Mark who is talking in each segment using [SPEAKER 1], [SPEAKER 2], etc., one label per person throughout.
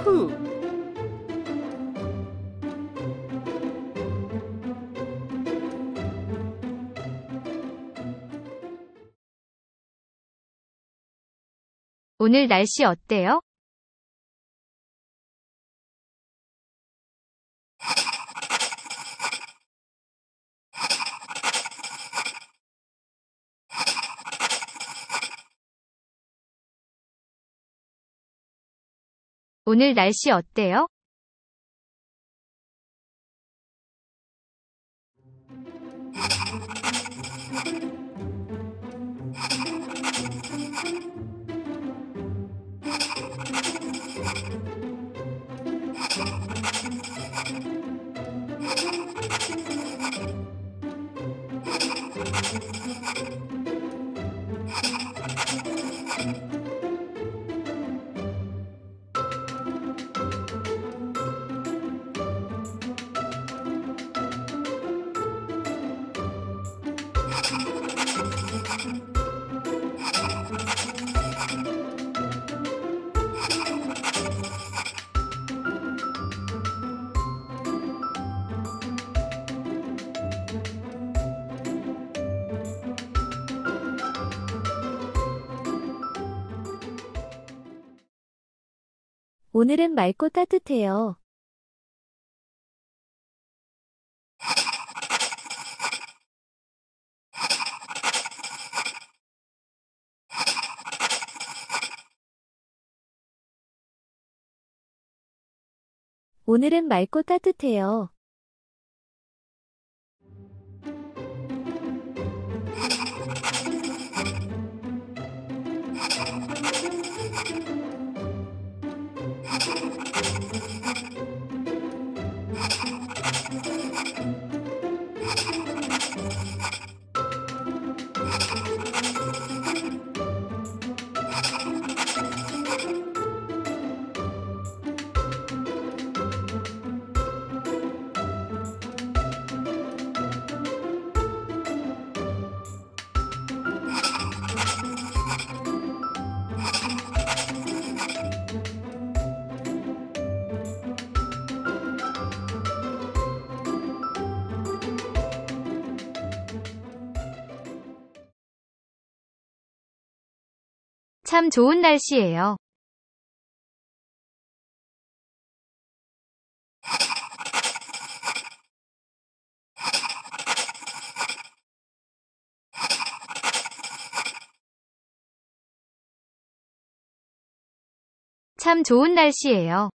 [SPEAKER 1] 야후! 오늘 날씨 어때요? 오늘 날씨 어때요?
[SPEAKER 2] 오늘은 맑고 따뜻해요. 오늘은 맑고 따뜻해요.
[SPEAKER 1] 참 좋은 날씨예요. 참 좋은 날씨예요.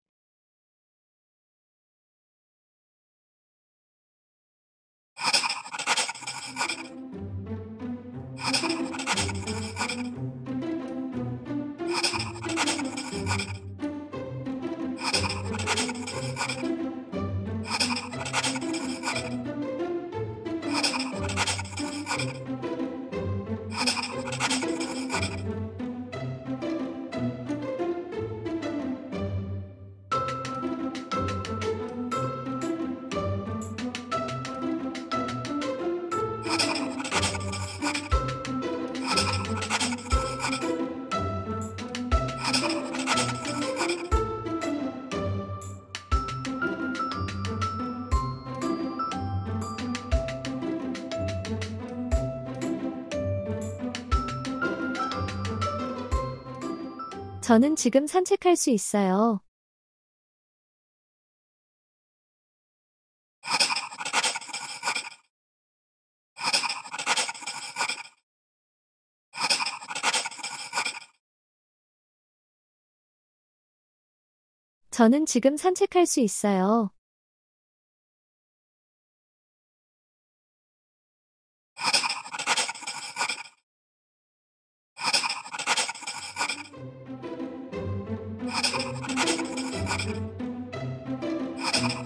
[SPEAKER 2] 저는 지금 산책할 수 있어요. 저는 지금 산책할 수 있어요.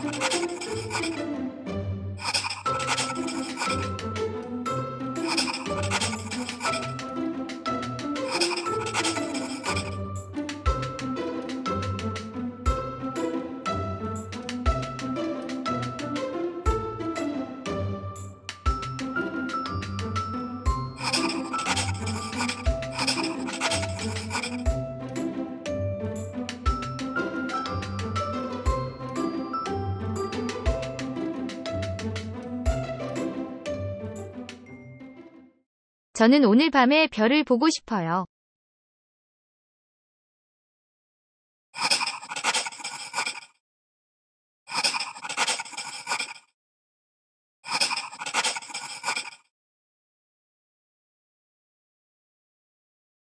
[SPEAKER 2] すいません。
[SPEAKER 1] 저는 오늘 밤에 별을 보고 싶어요.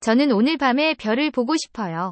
[SPEAKER 1] 저는 오늘 밤에 별을 보고 싶어요.